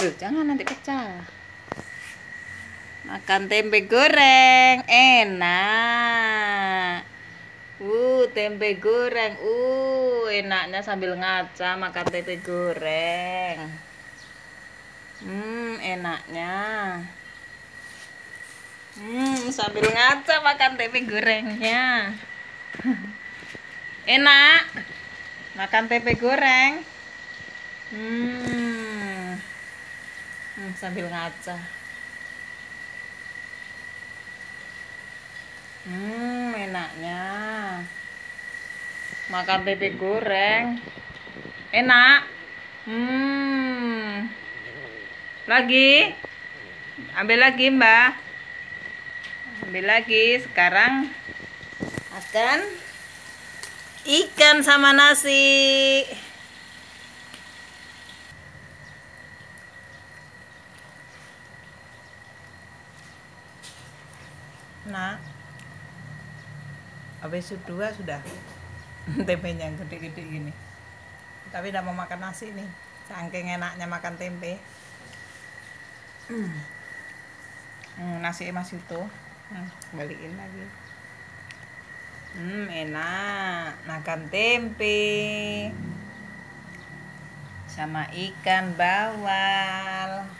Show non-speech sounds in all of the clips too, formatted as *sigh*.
Duh, jangan nanti pecah. Makan tempe goreng, enak. Uh, tempe goreng. Uh, enaknya sambil ngaca makan tempe goreng. Hmm, enaknya. Hmm, sambil ngaca makan tempe gorengnya. *laughs* Enak. Makan tempe goreng. Hmm. Hmm sambil ngaca. Hmm, enaknya. Makan tempe goreng. Enak. Hmm. Lagi? Ambil lagi, Mbak. Ambil lagi. Sekarang akan ikan sama nasi. Nah, habis dua sudah *laughs* tempenya yang gede-gede gini. Tapi udah mau makan nasi nih. Saking enaknya makan tempe. Hmm, nasi masih itu. Hmm, balikin lagi. Hmm, enak. Makan tempe. Sama ikan bawal.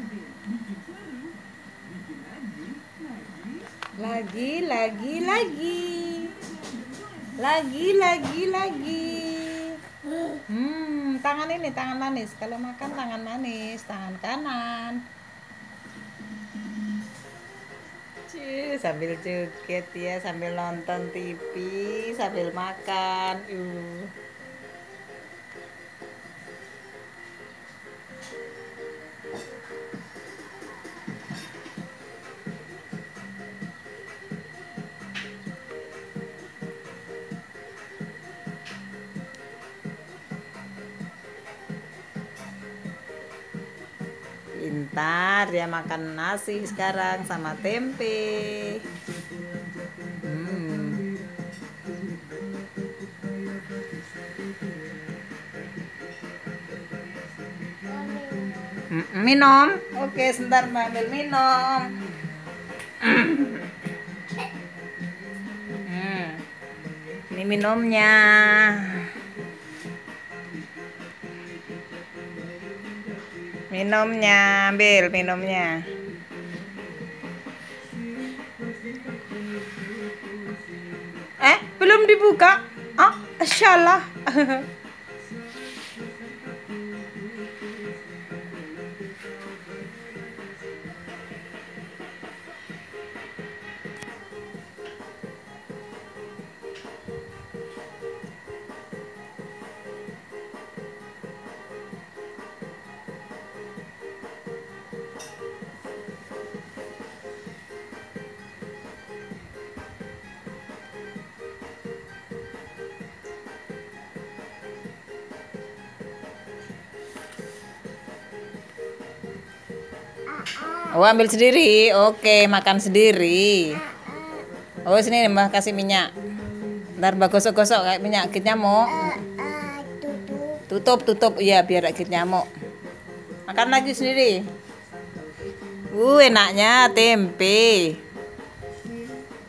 lagi lagi lagi. Lagi lagi lagi. Hmm tangan ini tangan manis. Kalau makan tangan manis tangan kanan. Cih, sambil joget ya sambil nonton TV sambil makan. Uh Pintar dia makan nasi sekarang sama tempe. Hmm. Minum? Oke, sebentar ambil minum. Hmm. Ini minumnya. Minumnya, ambil minumnya. Eh, belum dibuka? Ah, salah. *laughs* Oh ambil sendiri, oke makan sendiri. Oh sini mbah kasih minyak. Ntar mbah gosok-gosok kayak minyak gigit nyamuk. Tutup tutup, iya biar gigit nyamuk. Makan lagi sendiri. Uh enaknya tempe.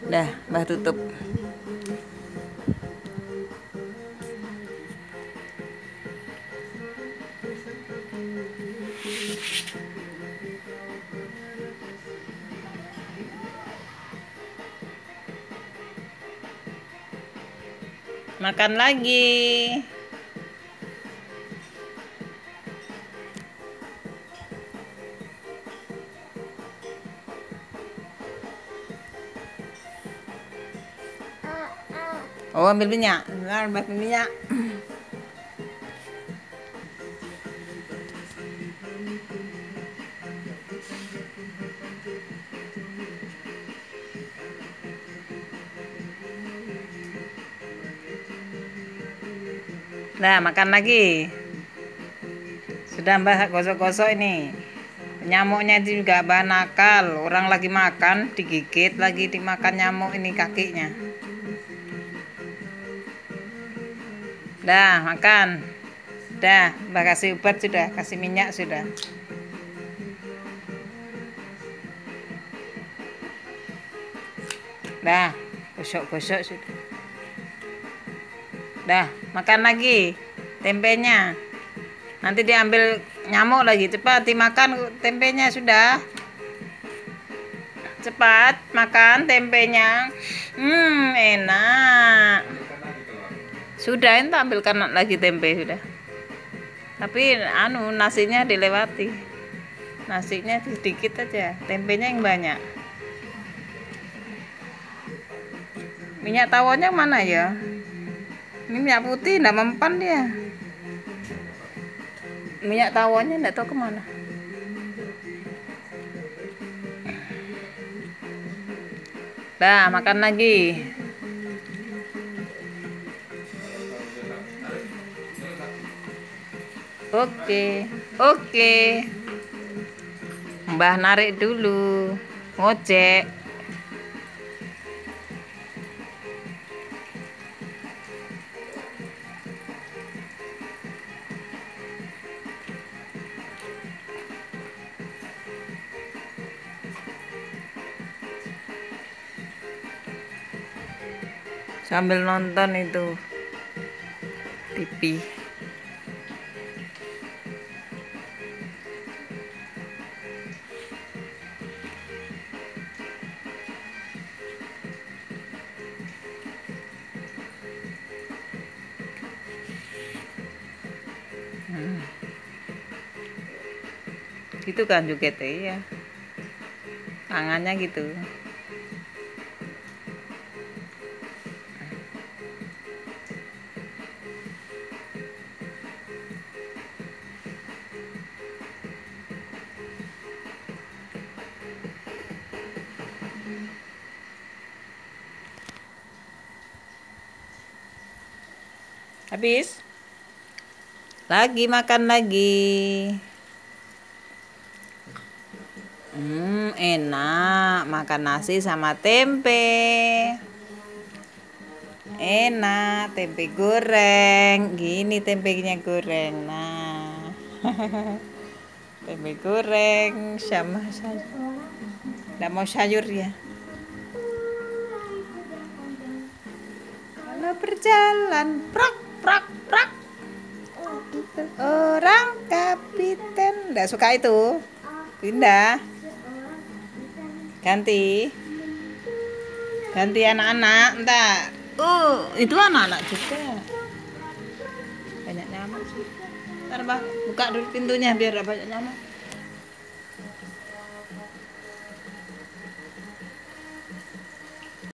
Dah mbah tutup. makan lagi. Ah, ah. Oh ambil minyak, ambil minyak. Nah, makan lagi. Sudah mbak gosok-gosok ini. Nyamuknya juga bahan nakal. Orang lagi makan, digigit lagi dimakan nyamuk ini kakinya. Dah, makan. Dah, mbak kasih obat sudah, kasih minyak sudah. Dah, gosok-gosok sudah. Dah, makan lagi tempenya. Nanti diambil nyamuk lagi. Cepat dimakan tempenya sudah. Cepat makan tempenya. Hmm, enak. Sudah, ini ambilkan lagi tempe sudah. Tapi anu nasinya dilewati. Nasinya sedikit aja, tempenya yang banyak. Minyak tawonnya mana ya? Ini minyak putih tidak mempan dia. Minyak tawonnya tidak tahu ke mana. Dah makan lagi. Oke oke. Mbah narik dulu. Ngocek sambil nonton itu. TV hmm. gitu kan juga ya tangannya gitu Habis? Lagi makan lagi. Hmm, enak makan nasi sama tempe. Enak, tempe goreng. Gini tempenya goreng. Nah. *laughs* tempe goreng sama sayur. Tidak mau sayur ya. Kalau berjalan, prak prak prak orang kapiten. Nggak suka itu. Pindah ganti. Ganti anak-anak. Entar uh itu anak-anak juga. Banyak nyamuk ntar bah buka dulu pintunya biar banyak nyamuk